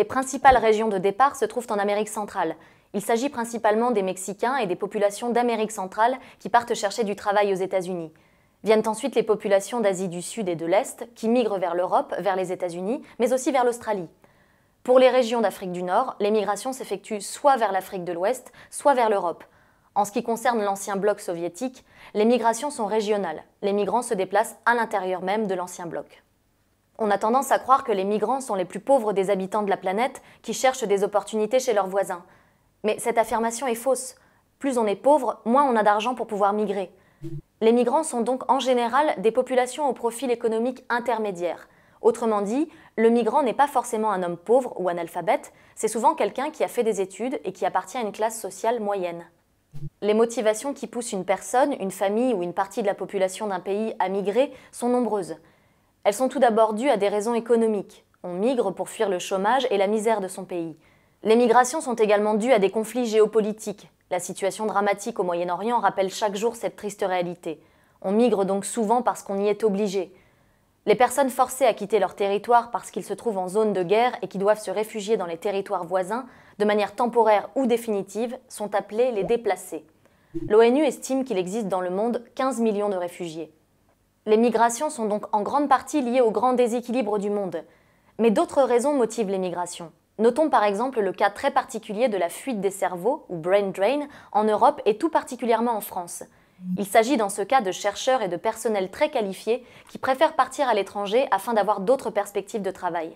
Les principales régions de départ se trouvent en Amérique centrale. Il s'agit principalement des Mexicains et des populations d'Amérique centrale qui partent chercher du travail aux États-Unis. Viennent ensuite les populations d'Asie du Sud et de l'Est qui migrent vers l'Europe, vers les États-Unis, mais aussi vers l'Australie. Pour les régions d'Afrique du Nord, les migrations s'effectuent soit vers l'Afrique de l'Ouest, soit vers l'Europe. En ce qui concerne l'ancien bloc soviétique, les migrations sont régionales. Les migrants se déplacent à l'intérieur même de l'ancien bloc. On a tendance à croire que les migrants sont les plus pauvres des habitants de la planète qui cherchent des opportunités chez leurs voisins. Mais cette affirmation est fausse. Plus on est pauvre, moins on a d'argent pour pouvoir migrer. Les migrants sont donc en général des populations au profil économique intermédiaire. Autrement dit, le migrant n'est pas forcément un homme pauvre ou analphabète, c'est souvent quelqu'un qui a fait des études et qui appartient à une classe sociale moyenne. Les motivations qui poussent une personne, une famille ou une partie de la population d'un pays à migrer sont nombreuses. Elles sont tout d'abord dues à des raisons économiques. On migre pour fuir le chômage et la misère de son pays. Les migrations sont également dues à des conflits géopolitiques. La situation dramatique au Moyen-Orient rappelle chaque jour cette triste réalité. On migre donc souvent parce qu'on y est obligé. Les personnes forcées à quitter leur territoire parce qu'ils se trouvent en zone de guerre et qui doivent se réfugier dans les territoires voisins, de manière temporaire ou définitive, sont appelées les déplacés. L'ONU estime qu'il existe dans le monde 15 millions de réfugiés. Les migrations sont donc en grande partie liées au grand déséquilibre du monde. Mais d'autres raisons motivent les migrations. Notons par exemple le cas très particulier de la fuite des cerveaux, ou brain drain, en Europe et tout particulièrement en France. Il s'agit dans ce cas de chercheurs et de personnels très qualifiés qui préfèrent partir à l'étranger afin d'avoir d'autres perspectives de travail.